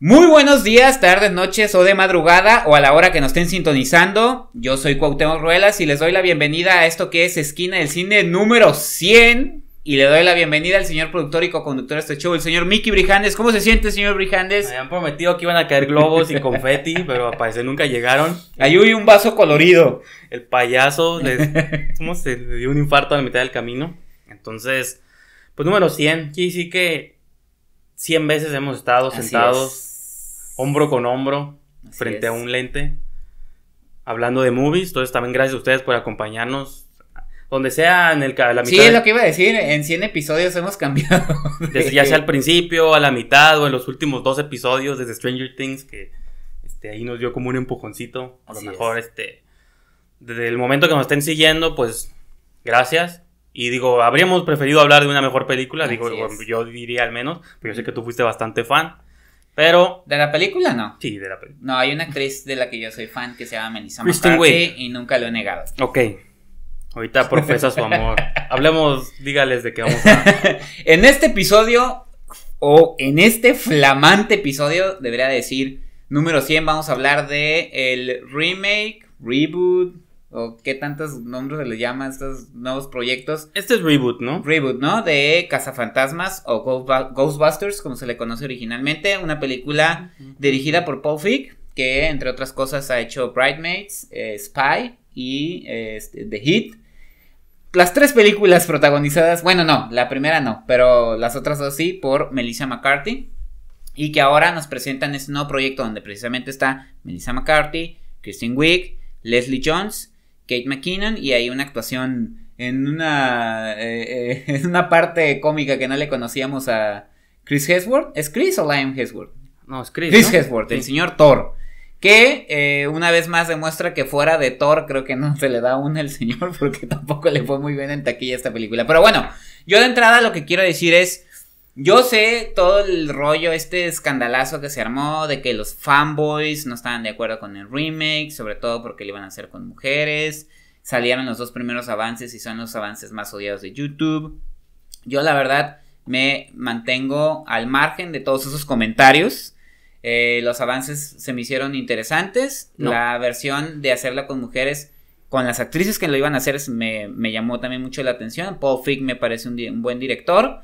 Muy buenos días, tardes, noches o de madrugada o a la hora que nos estén sintonizando. Yo soy Cuauhtémoc Ruelas y les doy la bienvenida a esto que es Esquina del Cine número 100. Y le doy la bienvenida al señor productor y co-conductor de este show, el señor Mickey Brijandes. ¿Cómo se siente, señor Brijandes? Me habían prometido que iban a caer globos y confeti, pero al parecer nunca llegaron. Ahí hay un vaso colorido. El payaso ¿cómo se le dio un infarto a la mitad del camino. Entonces, pues número 100, quiere decir que 100 veces hemos estado Así sentados es. hombro con hombro Así frente es. a un lente hablando de movies. Entonces también gracias a ustedes por acompañarnos. Donde sea en el, la Sí, mitad, es lo que iba a decir. En 100 episodios hemos cambiado. desde- ya sea al principio, a la mitad o en los últimos dos episodios desde Stranger Things que este, ahí nos dio como un empujoncito. A lo Así mejor este desde el momento que nos estén siguiendo, pues gracias. Y digo, habríamos preferido hablar de una mejor película, Así digo, es. yo diría al menos, pero yo sé que tú fuiste bastante fan. Pero ¿De la película no? sí, de la película. No, hay una actriz de la que yo soy fan que se llama Melissa McCarthy y nunca lo he negado. Ok. Ahorita profesa su amor. Hablemos, dígales de qué vamos a En este episodio, o en este flamante episodio, debería decir número 100, vamos a hablar de el remake, reboot, o qué tantos nombres se le llama a estos nuevos proyectos. Este es reboot, ¿no? Reboot, ¿no? De Cazafantasmas o Ghostbu- Ghostbusters, como se le conoce originalmente. Una película dirigida por Paul Feig, que entre otras cosas ha hecho Bridesmaids, eh, Spy y eh, este, The Heat. Las tres películas protagonizadas, bueno, no, la primera no, pero las otras dos sí, por Melissa McCarthy. Y que ahora nos presentan este nuevo proyecto donde precisamente está Melissa McCarthy, Kristen Wiig, Leslie Jones, Kate McKinnon y hay una actuación en una, eh, eh, en una parte cómica que no le conocíamos a Chris Hemsworth. ¿Es Chris o Liam Hemsworth? No, es Chris. Chris ¿no? Hemsworth, el señor Thor. Que eh, una vez más demuestra que fuera de Thor creo que no se le da una al señor porque tampoco le fue muy bien en taquilla esta película. Pero bueno, yo de entrada lo que quiero decir es, yo sé todo el rollo, este escandalazo que se armó de que los fanboys no estaban de acuerdo con el remake, sobre todo porque lo iban a hacer con mujeres. Salieron los dos primeros avances y son los avances más odiados de YouTube. Yo la verdad me mantengo al margen de todos esos comentarios. Eh, los avances se me hicieron interesantes. No. La versión de hacerla con mujeres, con las actrices que lo iban a hacer, me, me llamó también mucho la atención. Paul Feig me parece un buen director.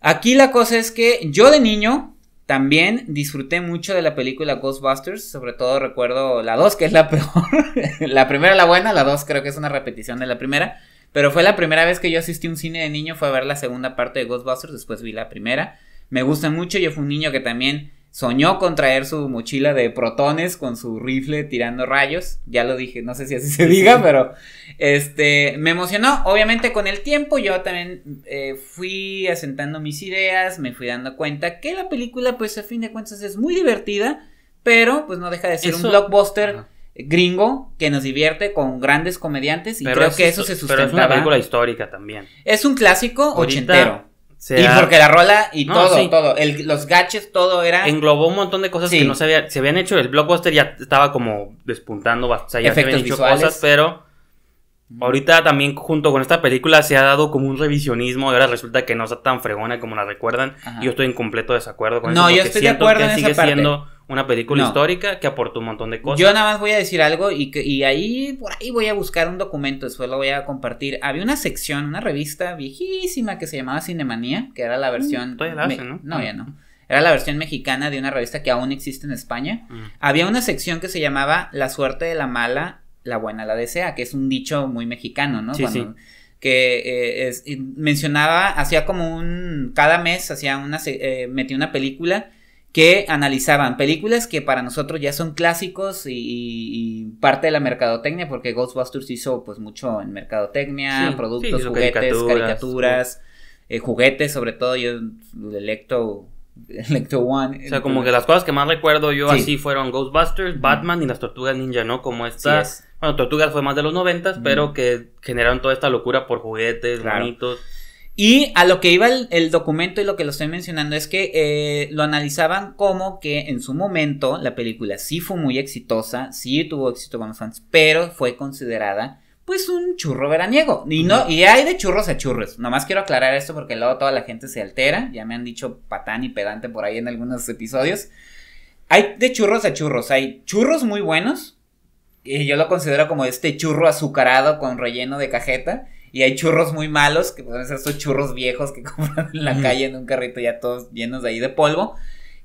Aquí la cosa es que yo de niño también disfruté mucho de la película Ghostbusters. Sobre todo recuerdo la 2, que es la peor. la primera la buena, la 2 creo que es una repetición de la primera. Pero fue la primera vez que yo asistí a un cine de niño, fue a ver la segunda parte de Ghostbusters, después vi la primera. Me gusta mucho, yo fui un niño que también soñó con traer su mochila de protones con su rifle tirando rayos. Ya lo dije, no sé si así se diga, pero este me emocionó. Obviamente con el tiempo yo también eh, fui asentando mis ideas, me fui dando cuenta que la película pues a fin de cuentas es muy divertida, pero pues no deja de ser un blockbuster Ajá. gringo que nos divierte con grandes comediantes y Pero creo es- que eso se Pero es una película histórica también. Es un clásico Ahorita ochentero. Y porque la rola y No, todo, sí. todo, el- los gadgets, todo era englobó un montón de cosas Sí. que no se, había- se habían hecho. El blockbuster ya estaba como despuntando, o sea, ya se habían hecho visuales. cosas, pero ahorita también junto con esta película se ha dado como un revisionismo y ahora resulta que no está tan fregona como la recuerdan. Ajá. Yo estoy en completo desacuerdo con No, eso. yo porque estoy de acuerdo que en sigue esa parte. siendo una película No. histórica que aportó un montón de cosas. Yo nada más voy a decir algo y, que, y ahí, por ahí voy a buscar un documento, después lo voy a compartir. Había una sección, una revista viejísima que se llamaba Cinemanía, que era la versión... Mm, todavía la hacen, ¿no? No, ya no. Era la versión mexicana de una revista que aún existe en España. Mm. Había una sección que se llamaba La suerte de la mala, la buena la desea, que es un dicho muy mexicano, ¿no? Sí, Que eh, es- mencionaba, hacía como un, cada mes hacía una, se- eh, metía una película que analizaban películas que para nosotros ya son clásicos y, parte de la mercadotecnia, porque Ghostbusters hizo pues mucho en mercadotecnia, Sí, productos, sí, juguetes, caricaturas, caricaturas, eh, juguetes, sobre todo yo, Electro, Electro One. O sea, como que las cosas que más recuerdo yo Sí. así fueron Ghostbusters, Batman y las Tortugas Ninja, ¿no? Como Sí esta. es. Bueno, Tortugas fue más de los noventas, pero que generaron toda esta locura por juguetes, Claro. bonitos. Y a lo que iba el, el documento y lo que lo estoy mencionando es que eh, lo analizaban como que en su momento la película sí fue muy exitosa, sí tuvo éxito con los fans, pero fue considerada pues un churro veraniego. Y no, y hay de churros a churros. Nomás quiero aclarar esto porque luego toda la gente se altera. Ya me han dicho patán y pedante por ahí en algunos episodios. Hay de churros a churros. Hay churros muy buenos. Y yo lo considero como este churro azucarado con relleno de cajeta. Y hay churros muy malos, que pueden ser estos churros viejos que compran en la calle en un carrito ya todos llenos de ahí de polvo.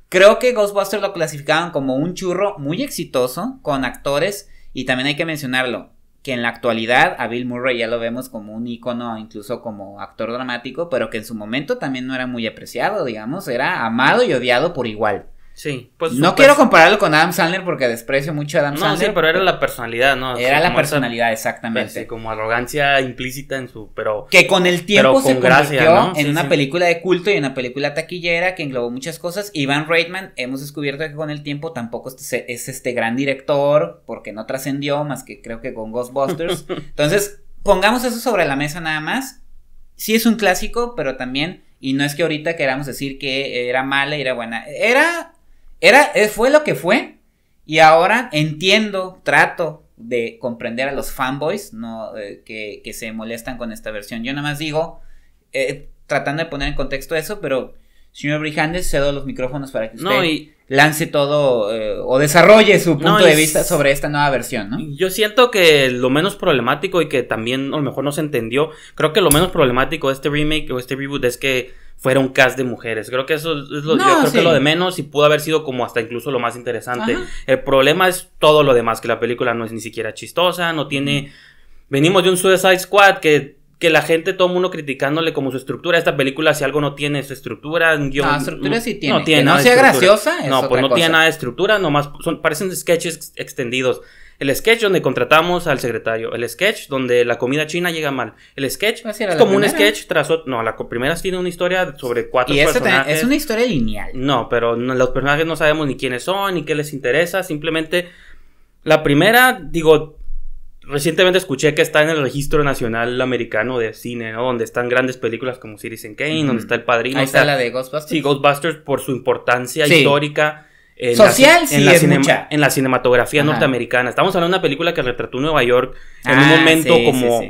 Creo que Ghostbusters lo clasificaban como un churro muy exitoso, con actores, y también hay que mencionarlo, que en la actualidad a Bill Murray ya lo vemos como un icono, incluso como actor dramático, pero que en su momento también no era muy apreciado, digamos, era amado y odiado por igual. Sí, pues. No quiero compararlo con Adam Sandler porque desprecio mucho a Adam Sandler. No, sí, pero era la personalidad, ¿no? Era la personalidad, exactamente. Sí, como arrogancia implícita en su. Pero. Que con el tiempo se convirtió en una película de culto y una película taquillera que englobó muchas cosas. Ivan Reitman, hemos descubierto que con el tiempo tampoco es, es este gran director porque no trascendió más que creo que con Ghostbusters. Entonces, pongamos eso sobre la mesa nada más. Sí es un clásico, pero también. Y no es que ahorita queramos decir que era mala y era buena. Era era, eh, fue lo que fue. Y ahora entiendo, trato de comprender a los fanboys no, eh, que, que, se molestan con esta versión. Yo nada más digo, eh, tratando de poner en contexto eso, pero señor Brijandes, cedo los micrófonos para que usted lance todo o desarrolle su punto de vista sobre esta nueva versión, ¿no? Yo siento que lo menos problemático y que también a lo mejor no se entendió, creo que lo menos problemático de este remake o este reboot es que fuera un cast de mujeres. Creo que eso es lo, yo creo que lo de menos y pudo haber sido como hasta incluso lo más interesante. El problema es todo lo demás, que la película no es ni siquiera chistosa, no tiene... Venimos de un Suicide Squad que, que la gente, todo el mundo criticándole como su estructura. Esta película, si algo no tiene su estructura, guion, no, estructura sí tiene. No tiene no sea graciosa. no, pues no tiene nada de estructura, nomás son, parecen sketches extendidos. El sketch donde contratamos al secretario. El sketch donde la comida china llega mal. El sketch pues es como un sketch tras otro. No, la primera tiene una historia sobre cuatro y personajes. Es una historia lineal. No, pero los personajes no sabemos ni quiénes son, ni qué les interesa. Simplemente. La primera, digo, Recientemente escuché que está en el registro nacional americano de cine, ¿no? Donde están grandes películas como Citizen Kane, donde está El Padrino. Ahí está la de Ghostbusters. Sí, Ghostbusters por su importancia histórica en Social la, sí en la, en la cinematografía norteamericana. Estamos hablando de una película que retrató Nueva York en un ah, momento como,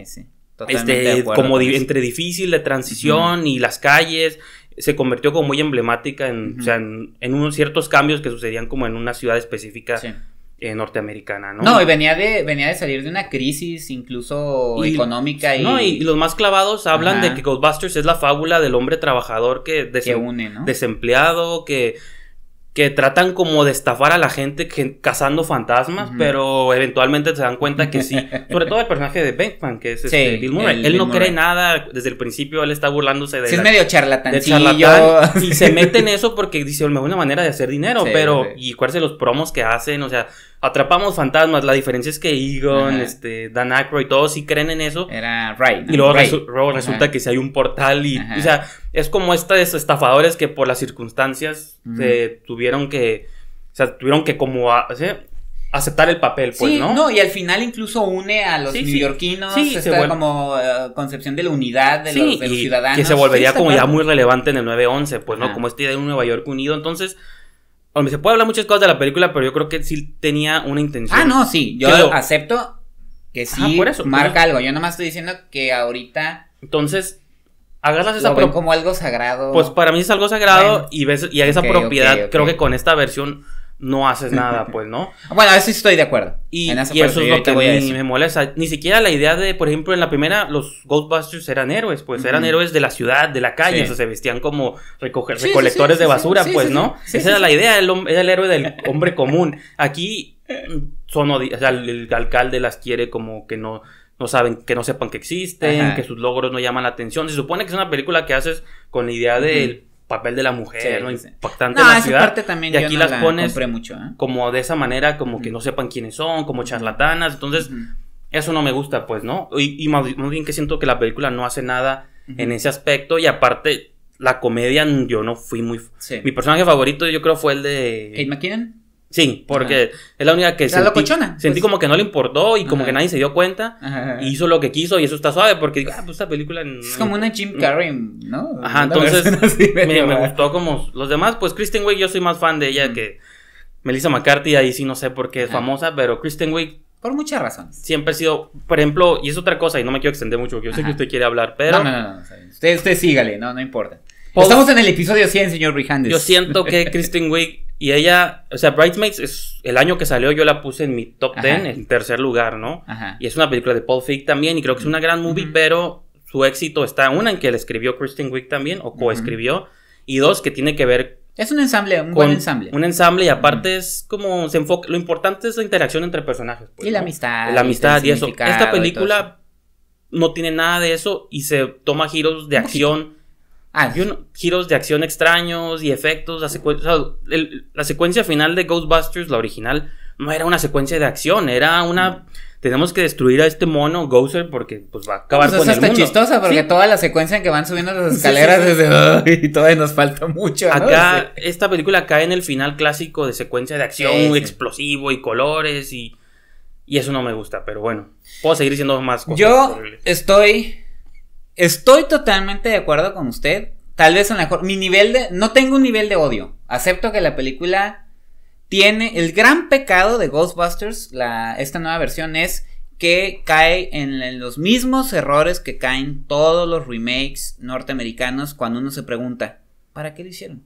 este, como entre difícil de transición y las calles. Se convirtió como muy emblemática en, o sea, en, unos ciertos cambios que sucedían como en una ciudad específica. Eh, norteamericana, ¿no? No, y venía de, venía de salir de una crisis incluso económica y... No, y, los más clavados hablan de que Ghostbusters es la fábula del hombre trabajador que, que une, ¿no? desempleado, que que tratan como de estafar a la gente cazando fantasmas, pero eventualmente se dan cuenta que sí. Sobre todo el personaje de Bankman, que es este Bill Murray. él no cree nada, desde el principio él está burlándose de... Sí, es medio charlatán. y se mete en eso porque dice, me una manera de hacer dinero, pero... Y cuáles son los promos que hacen, o sea, atrapamos fantasmas. La diferencia es que Egon, este, Dan Aykroyd, todos sí creen en eso. Era Right. Y luego, resulta que si hay un portal y, o sea, es como estos estafadores que por las circunstancias se tuvieron que, o sea, tuvieron que como, aceptar el papel, pues, sí, ¿no? y al final incluso une a los neoyorquinos, sí, esta como eh, concepción de la unidad de, los, ciudadanos. Que se volvería como ya muy relevante en el 9-11, pues, ¿no? Como este idea de un Nueva York unido, entonces se puede hablar muchas cosas de la película, pero yo creo que sí tenía una intención. Ah, no, sí. Yo acepto que sí por eso, marca algo. Yo nomás estoy diciendo que ahorita. Entonces, agarras esa lo como algo sagrado. Pues para mí es algo sagrado y ves y esa propiedad. Creo que con esta versión no haces nada, pues, ¿no? bueno, eso estoy de acuerdo. Y, eso es lo que a mí me molesta. Ni siquiera la idea de, por ejemplo, en la primera, los Ghostbusters eran héroes, pues, eran héroes de la ciudad, de la calle, o sea, se vestían como recoger, recolectores de basura, pues, ¿no? Esa era la idea, el, era el héroe del hombre común. Aquí son, o sea, el, alcalde las quiere como que no no saben, que no sepan que existen, que sus logros no llaman la atención. Se supone que es una película que haces con la idea del papel de la mujer, ¿no? Impactante en la ciudad. Parte también y aquí las pones mucho, ¿eh? como de esa manera, como que no sepan quiénes son, como charlatanas. Entonces, eso no me gusta, pues, ¿no? Y, más, bien que siento que la película no hace nada en ese aspecto. Y aparte, la comedia, yo no fui muy. Mi personaje favorito, yo creo, fue el de. Kate McKinnon. Sí, porque es la única que sentí, locochona, sentí pues. como que no le importó y como que nadie se dio cuenta y hizo lo que quiso y eso está suave porque ah, pues esta película es como una Jim Carrey, ¿no? Ajá, entonces me, gustó como los demás, pues Kristen Wiig yo soy más fan de ella que Melissa McCarthy, ahí sí no sé por qué es famosa, pero Kristen Wiig Por muchas razones. Siempre ha sido, por ejemplo, y es otra cosa, y no me quiero extender mucho, porque yo sé que usted quiere hablar, pero... No, no, no, no usted, usted sígale, no, no importa. Estamos en el episodio 100, señor Rihandes. Yo siento que Kristen Wiig y ella, o sea, Bridesmaids es el año que salió, yo la puse en mi top 10, en tercer lugar, ¿no? Ajá. Y es una película de Paul Feig también, y creo que es una gran movie, pero su éxito está, una, en que la escribió Kristen Wiig también, o coescribió, y dos, que tiene que ver es un ensamble, un buen ensamble. Un ensamble y aparte es como se enfoca, lo importante es la interacción entre personajes. Pues, y la amistad. La amistad y, eso. Esta película no tiene nada de eso y se toma giros de acción. Ah, giros de acción extraños y efectos. La, la secuencia final de Ghostbusters, la original, no era una secuencia de acción, era una tenemos que destruir a este mono Gozer porque pues va a acabar pues, con el mundo. chistosa porque toda la secuencia en que van subiendo las escaleras desde y todavía nos falta mucho. Acá esta película cae en el final clásico de secuencia de acción explosivo y colores y y eso no me gusta, pero bueno, puedo seguir diciendo más cosas. Yo estoy estoy totalmente de acuerdo con usted. Tal vez a lo mejor mi nivel de no tengo un nivel de odio. Acepto que la película tiene el gran pecado de Ghostbusters, la, esta nueva versión es que cae en, los mismos errores que caen todos los remakes norteamericanos cuando uno se pregunta, ¿para qué lo hicieron?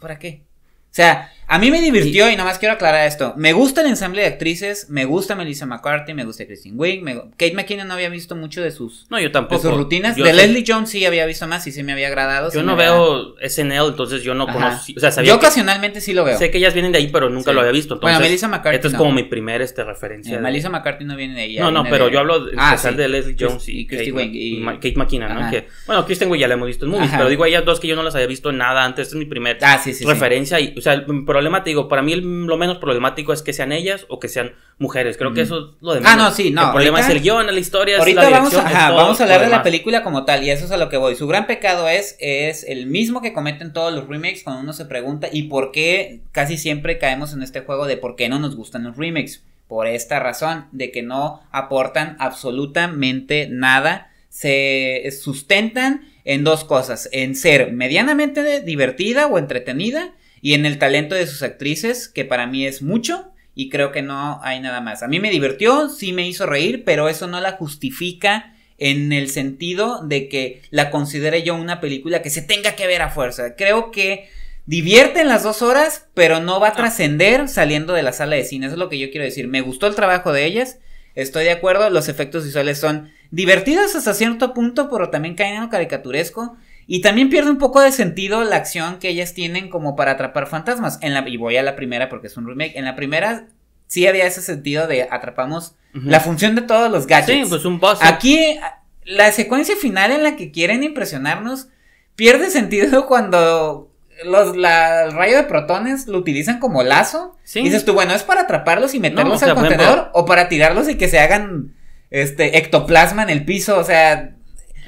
¿Para qué? O sea, a mí me divirtió y, nada más quiero aclarar esto. Me gusta el ensamble de actrices, me gusta Melissa McCarthy, me gusta Christine Wiig, Kate McKinnon no había visto mucho de sus, no, yo tampoco. sus rutinas. de Leslie Jones sí había visto más y sí me había agradado. Yo no veo SNL, entonces yo no conozco. O sea, yo ocasionalmente sí lo veo. Sé que ellas vienen de ahí, pero nunca lo había visto. Entonces, bueno, Melissa McCarthy. Esta es como mi primera este, referencia. Eh, Melissa McCarthy no viene de ahí. No, no, pero yo hablo ah, de Leslie Jones y, Kate, y, Kate McKinnon, ¿no? Que, bueno, Kristen Wiig ya la hemos visto en movies, pero digo, ellas dos que yo no las había visto nada antes. Esta es mi primera ah, referencia. Y, o sea, el problema, te digo, para mí el lo menos problemático es que sean ellas o que sean mujeres. Creo que eso es lo de menos. Ah, no, sí, no. El problema es el guion, la historia, ahorita la vamos, a, vamos a hablar de la película como tal y eso es a lo que voy. Su gran pecado es, es el mismo que cometen todos los remakes cuando uno se pregunta y por qué casi siempre caemos en este juego de por qué no nos gustan los remakes. Por esta razón, de que no aportan absolutamente nada. Se sustentan en dos cosas, en ser medianamente divertida o entretenida y en el talento de sus actrices, que para mí es mucho y creo que no hay nada más. A mí me divirtió, sí me hizo reír, pero eso no la justifica en el sentido de que la considere yo una película que se tenga que ver a fuerza. Creo que divierte en las dos horas, pero no va a ah. trascender saliendo de la sala de cine. Eso es lo que yo quiero decir. Me gustó el trabajo de ellas. Estoy de acuerdo, los efectos visuales son divertidos hasta cierto punto, pero también caen en lo caricaturesco. Y también pierde un poco de sentido la acción que ellas tienen como para atrapar fantasmas. En la, y voy a la primera porque es un remake. En la primera sí había ese sentido de atrapamos la función de todos los gadgets. Sí, pues un boss. Aquí, la secuencia final en la que quieren impresionarnos pierde sentido cuando los, la, el rayo de protones lo utilizan como lazo. Sí. Y dices tú, bueno, ¿es para atraparlos y meterlos al contenedor? o para tirarlos y que se hagan este ectoplasma en el piso. O sea,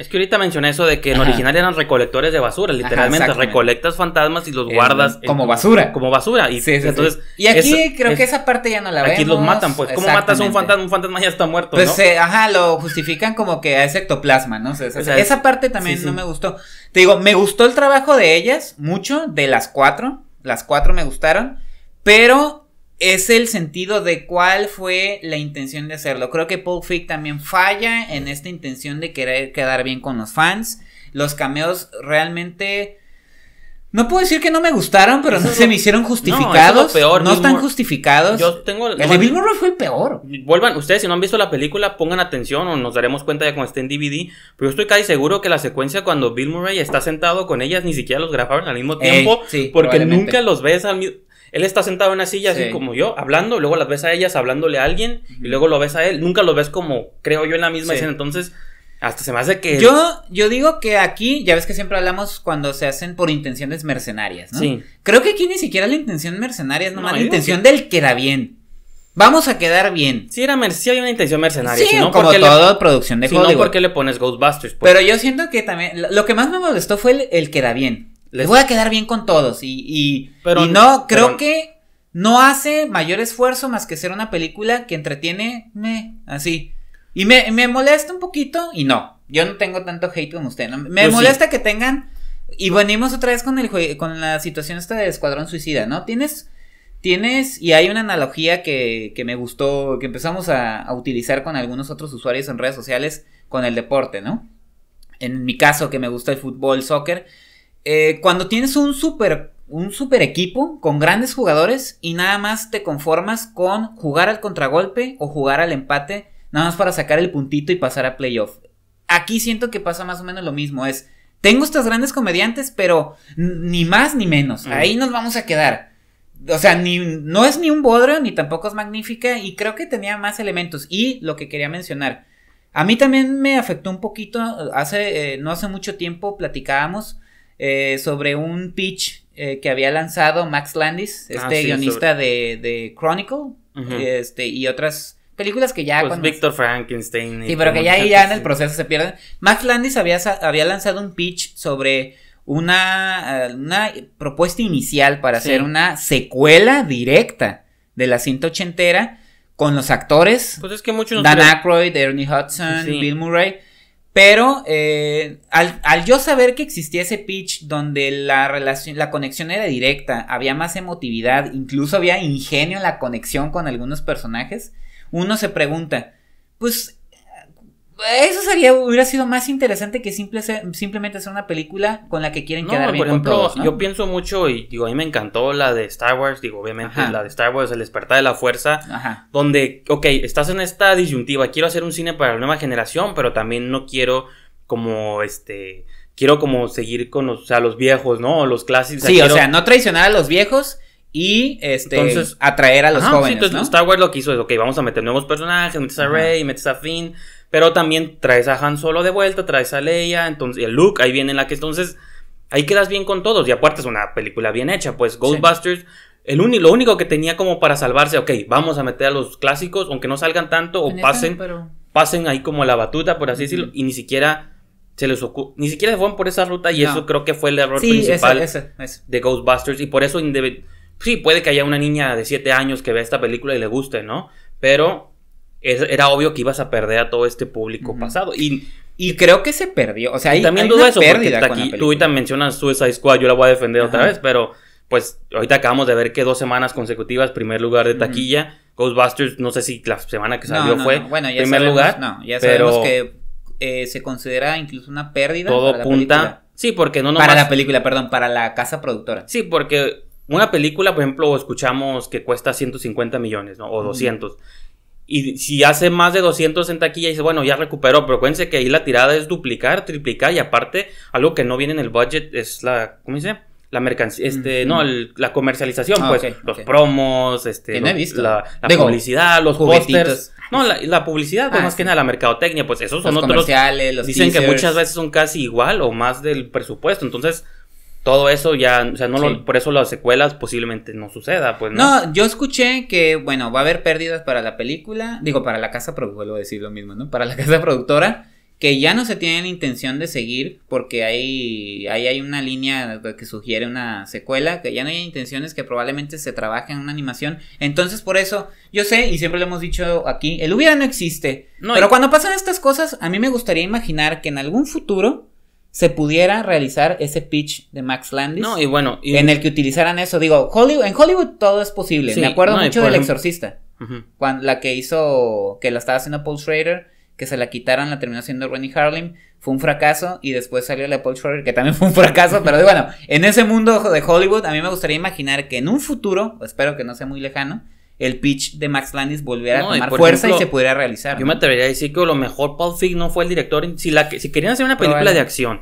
es que ahorita mencioné eso de que en original eran recolectores de basura, literalmente. recolectas fantasmas y los guardas. como basura. Como basura. Y, entonces, y aquí creo que esa parte ya no la vemos. Aquí los matan, pues. ¿Cómo matas a un fantasma? Un fantasma ya está muerto. Pues, ¿no? ajá, lo justifican como que es ectoplasma, ¿no? esa parte también no me gustó. Te digo, me gustó el trabajo de ellas, mucho, de las cuatro. Las cuatro me gustaron. Pero es el sentido de cuál fue la intención de hacerlo. Creo que Paul Feig también falla en esta intención de querer quedar bien con los fans. Los cameos realmente... No puedo decir que no me gustaron, pero no se me hicieron justificados. No, no están justificados. Yo tengo. El de Bill Murray fue el peor. Vuelvan, ustedes si no han visto la película, pongan atención o nos daremos cuenta ya cuando esté en DVD. Pero yo estoy casi seguro que la secuencia cuando Bill Murray está sentado con ellas ni siquiera los grabaron al mismo tiempo. porque nunca los ves al mismo él está sentado en una silla así como yo, hablando, luego las ves a ellas hablándole a alguien, y luego lo ves a él. Nunca lo ves como, creo yo, en la misma escena. Entonces, hasta se me hace que. Yo, yo digo que aquí, ya ves que siempre hablamos cuando se hacen por intenciones mercenarias, ¿no? Sí. Creo que aquí ni siquiera la intención mercenaria es nomás la intención del queda bien. Vamos a quedar bien. Sí, era sí había una intención mercenaria. Sí, como toda producción de si No, ¿por qué le pones Ghostbusters? Pues? Pero yo siento que también. Lo que más me molestó fue el, el queda bien. Les voy a quedar bien con todos. Y, y, pero, no, creo que no hace mayor esfuerzo más que ser una película que entretiene, me, así. Y me, me molesta un poquito, y no, yo no tengo tanto hate como usted. Me molesta que tengan. Y venimos otra vez con el con la situación esta de Escuadrón Suicida, ¿no? Tienes tienes, y hay una analogía que, que me gustó, que empezamos a, utilizar con algunos otros usuarios en redes sociales con el deporte, ¿no? En mi caso, que me gusta el fútbol, soccer, eh, cuando tienes un super, un super equipo con grandes jugadores y nada más te conformas con jugar al contragolpe o jugar al empate, nada más para sacar el puntito y pasar a playoff. Aquí siento que pasa más o menos lo mismo, es, tengo estos grandes comediantes, pero ni más ni menos, mm. ahí nos vamos a quedar. O sea, ni, no es ni un bodrio, ni tampoco es magnífica, y creo que tenía más elementos. Y lo que quería mencionar, a mí también me afectó un poquito, hace, eh, no hace mucho tiempo platicábamos eh, sobre un pitch eh, que había lanzado Max Landis, ah, este guionista de, de, Chronicle, este, y otras películas que ya... Pues Victor Frankenstein. Sí, pero que ya, ya en el proceso se pierden. Max Landis había, había lanzado un pitch sobre una, eh, una propuesta inicial para hacer una secuela directa de la cinta ochentera con los actores pues es que muchos Dan Aykroyd, Ernie Hudson, Bill Murray. Pero eh, al, yo saber que existía ese pitch donde la relación, la conexión era directa, había más emotividad, incluso había ingenio en la conexión con algunos personajes, uno se pregunta, pues eso sería, hubiera sido más interesante que simple, simplemente hacer una película con la que quieren quedar bien por ejemplo, Yo pienso mucho, y digo, a mí me encantó la de Star Wars, digo, obviamente la de Star Wars, El despertar de la fuerza, Ajá. donde, ok, estás en esta disyuntiva, quiero hacer un cine para la nueva generación, pero también no quiero como, este, quiero como seguir con los, o sea, los viejos, ¿no? Los clásicos. Sí, o sea, no traicionar a los viejos y este entonces, atraer a los jóvenes. Sí, entonces Star Wars lo que hizo es, ok, vamos a meter nuevos personajes, metes a Rey, metes a Finn, pero también traes a Han Solo de vuelta, traes a Leia, entonces, y el Luke, ahí viene la que entonces, ahí quedas bien con todos, y aparte es una película bien hecha, pues Ghostbusters, el lo único que tenía como para salvarse, ok, vamos a meter a los clásicos, aunque no salgan tanto, o pasen, pasen ahí como la batuta, por así decirlo, y ni siquiera se les ocurre, ni siquiera se fueron por esa ruta, y eso creo que fue el error principal de Ghostbusters, y por eso, sí, puede que haya una niña de 7 años que vea esta película y le guste, ¿no? Pero era obvio que ibas a perder a todo este público pasado. Y, y creo que se perdió. O sea, hay, también dudo eso, porque aquí, tú ahorita mencionas Suicide Squad, yo la voy a defender otra vez, pero pues ahorita acabamos de ver que dos semanas consecutivas, primer lugar de taquilla. Ghostbusters, no sé si la semana que salió fue bueno, ya primer lugar. No, ya sabemos que eh, se considera incluso una pérdida. Todo para punta. Sí, porque no nomás... Para la película, perdón, para la casa productora. Sí, porque una película, por ejemplo, escuchamos que cuesta 150 millones, ¿no? O 200. Y si hace más de 200 en taquilla, dice, bueno, ya recuperó. Pero acuérdense que ahí la tirada es duplicar, triplicar. Y aparte, algo que no viene en el budget es la. ¿Cómo dice? La mercancía. Este, no, la comercialización, ah, pues. los promos, este. La, publicidad, los pósters. No, la, publicidad, pues, ah, más que nada la mercadotecnia, pues esos son los otros. Comerciales, los Dicen que muchas veces son casi igual o más del presupuesto. Entonces todo eso ya, o sea, no por eso las secuelas posiblemente no suceda, pues no. No, yo escuché que, bueno, va a haber pérdidas para la película, digo, para la casa, pero vuelvo a decir lo mismo, ¿no? Para la casa productora, que ya no se tienen intención de seguir, porque hay, ahí hay una línea que sugiere una secuela, que ya no hay intenciones, que probablemente se trabaje en una animación. Entonces, por eso, yo sé, y siempre lo hemos dicho aquí, el hubiera no existe. pero cuando pasan estas cosas, a mí me gustaría imaginar que en algún futuro se pudiera realizar ese pitch de Max Landis. No, y bueno. En el que utilizaran eso. Digo, Hollywood, en Hollywood todo es posible. Me acuerdo mucho del Exorcista. cuando, la que hizo, que la estaba haciendo Paul Schrader, que se la quitaron, la terminó haciendo Ronnie Harlem. Fue un fracaso y después salió la Paul Schrader, que también fue un fracaso. pero bueno, en ese mundo de Hollywood, a mí me gustaría imaginar que en un futuro, espero que no sea muy lejano, el pitch de Max Landis volviera a tomar fuerza y se pudiera realizar. Yo me atrevería a decir que lo mejor Paul Feig no fue el director. Si, la, si querían hacer una película de acción,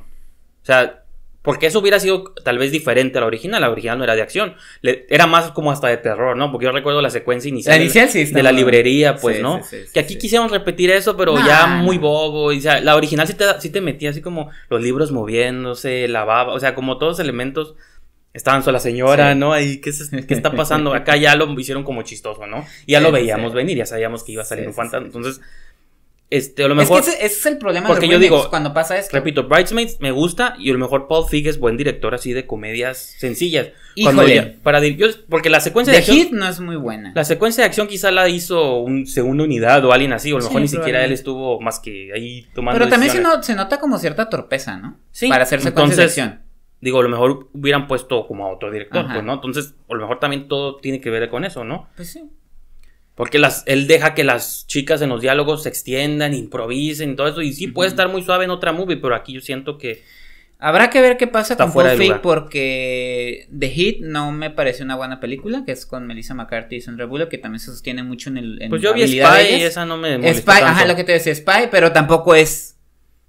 o sea, porque eso hubiera sido tal vez diferente a la original. La original no era de acción. era más como hasta de terror, ¿no? Porque yo recuerdo la secuencia inicial, de, la librería, pues, ¿no? que aquí quisiéramos repetir eso, pero ya muy bobo. Y, o sea, la original sí te, sí te metía así como los libros moviéndose, la baba, o sea, como todos elementos estaban sola señora, ¿no? Ahí, ¿qué, ¿qué, está pasando? Acá ya lo hicieron como chistoso, ¿no? Y ya lo veíamos venir, ya sabíamos que iba a salir un fantasma. Entonces, este, a lo mejor. Es que ese, es el problema porque yo digo, cuando pasa esto. Repito, Bridesmaids me gusta y a lo mejor Paul Feig es buen director así de comedias sencillas. Híjole. para porque la secuencia de, acción. no es muy buena. La secuencia de acción quizá la hizo un segunda unidad o alguien así, o a lo mejor ni siquiera él estuvo más que ahí tomando. Pero también se, nota como cierta torpeza, ¿no? Sí. Para hacer secuencia de acción. Digo, a lo mejor hubieran puesto como a otro director, pues, ¿no? Entonces, a lo mejor también todo tiene que ver con eso, ¿no? Pues sí. Porque las, él deja que las chicas en los diálogos se extiendan, improvisen, todo eso. Y sí, puede estar muy suave en otra movie, pero aquí yo siento que. Habrá que ver qué pasa con Feig porque The Hit no me pareció una buena película, que es con Melissa McCarthy y Sandra Bullock, que también se sostiene mucho en el. pues yo vi Spy y esa no me Spy, ajá, lo que te decía, Spy, pero tampoco es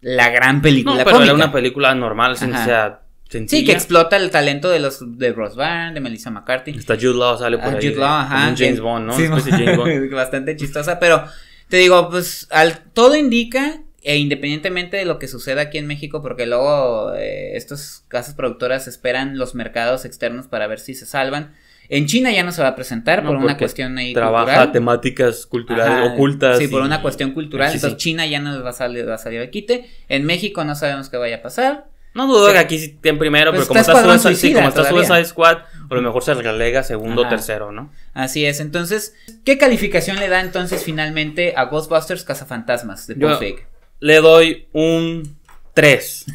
la gran película. No, pero era una película normal, o sea, Sí, que explota el talento de los de Ross Byrne, de Melissa McCarthy. Está Jude Law sale por ah, ahí. Jude Law, ajá. James Bond, ¿no? Sí, James Bond. bastante chistosa, pero te digo, pues al, todo indica e independientemente de lo que suceda aquí en México, porque luego eh, estas casas productoras esperan los mercados externos para ver si se salvan. En China ya no se va a presentar por una cuestión ahí trabaja temáticas culturales ocultas. Sí, por una cuestión cultural. entonces China ya no va a salir, va a salir al quite. En México no sabemos qué vaya a pasar. No dudo que aquí estén primero, pues pero como está, Suicide, como está Suicide Squad, a lo mejor se relega segundo o tercero, ¿no? Así es. Entonces, ¿qué calificación le da entonces finalmente a Ghostbusters Cazafantasmas de Paul Feig? Le doy un 3.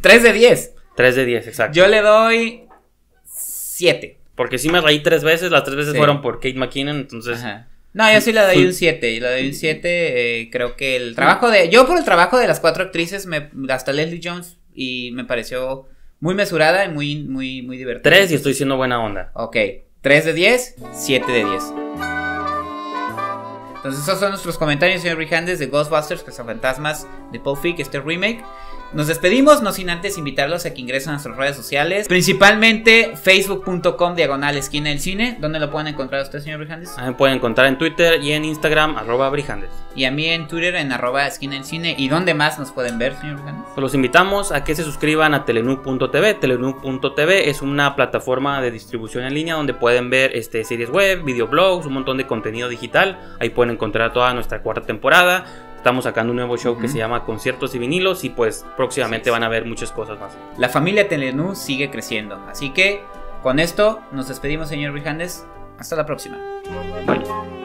3 de 10. 3 de 10, exacto. Yo le doy 7. Porque sí me reí tres veces, las tres veces fueron por Kate McKinnon, entonces... Ajá. No, yo sí le doy un 7. Le doy un 7. Eh, creo que el trabajo de. Yo por el trabajo de las cuatro actrices, me, hasta Leslie Jones, y me pareció muy mesurada y muy, muy, muy divertida. 3 y estoy siendo buena onda. Ok. 3 de 10, 7 de 10. Entonces, esos son nuestros comentarios, señor Rijandes, de Ghostbusters, que son fantasmas de Paul Feig, este remake. Nos despedimos, no sin antes invitarlos a que ingresen a nuestras redes sociales, principalmente facebook.com diagonal esquina del cine. ¿Dónde lo pueden encontrar usted, señor Brijandes? me pueden encontrar en Twitter y en Instagram, arroba Brijandes. Y a mí en Twitter, en arroba esquina del cine. ¿Y dónde más nos pueden ver, señor Brijandes? Pues los invitamos a que se suscriban a Telenú.tv. Telenú.tv es una plataforma de distribución en línea donde pueden ver este, series web, videoblogs, un montón de contenido digital. Ahí pueden encontrar toda nuestra cuarta temporada Estamos sacando un nuevo show que se llama Conciertos y Vinilos y pues próximamente van a ver muchas cosas más. La familia Telenú sigue creciendo, así que con esto nos despedimos señor Brijandes. Hasta la próxima. Bye.